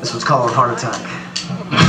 This one's called Heart Attack.